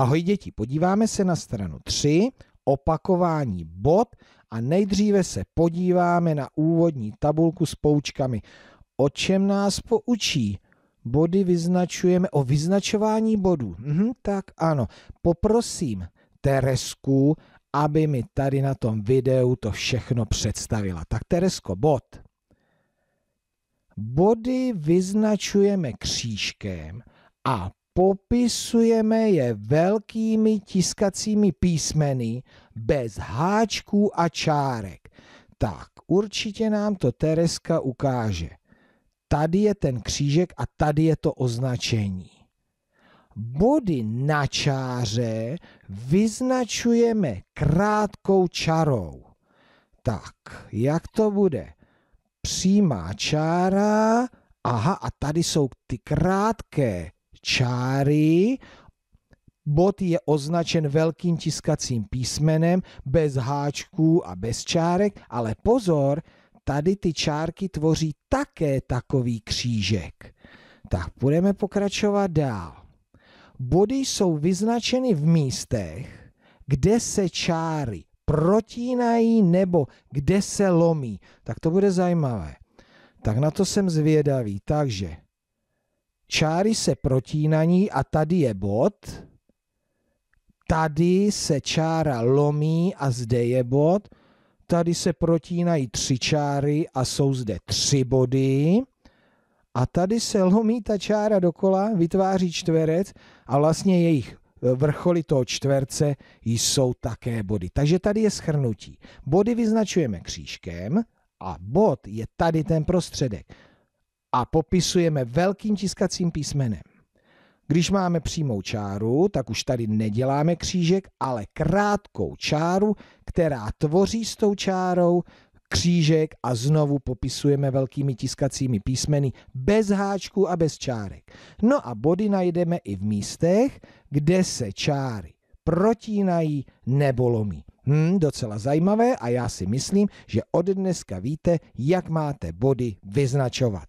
Ahoj děti, podíváme se na stranu 3, opakování bod a nejdříve se podíváme na úvodní tabulku s poučkami. O čem nás poučí? Body vyznačujeme o vyznačování bodů. Mhm, tak ano, poprosím Teresku, aby mi tady na tom videu to všechno představila. Tak Teresko, bod. Body vyznačujeme křížkem a popisujeme je velkými tiskacími písmeny bez háčků a čárek. Tak, určitě nám to Tereska ukáže. Tady je ten křížek a tady je to označení. Body na čáře vyznačujeme krátkou čarou. Tak, jak to bude? Přímá čára, aha, a tady jsou ty krátké čáry, bod je označen velkým tiskacím písmenem, bez háčků a bez čárek, ale pozor, tady ty čárky tvoří také takový křížek. Tak budeme pokračovat dál. Body jsou vyznačeny v místech, kde se čáry protínají nebo kde se lomí. Tak to bude zajímavé. Tak na to jsem zvědavý. Takže čáry se protínají a tady je bod. Tady se čára lomí a zde je bod. Tady se protínají tři čáry a jsou zde tři body. A tady se lomí ta čára dokola, vytváří čtverec a vlastně jejich vrcholy toho čtverce jsou také body. Takže tady je schrnutí. Body vyznačujeme křížkem a bod je tady ten prostředek a popisujeme velkým tiskacím písmenem. Když máme přímou čáru, tak už tady neděláme křížek, ale krátkou čáru, která tvoří s tou čárou křížek a znovu popisujeme velkými tiskacími písmeny bez háčku a bez čárek. No a body najdeme i v místech, kde se čáry protínají nebo lomí. Hmm, docela zajímavé a já si myslím, že od dneska víte, jak máte body vyznačovat.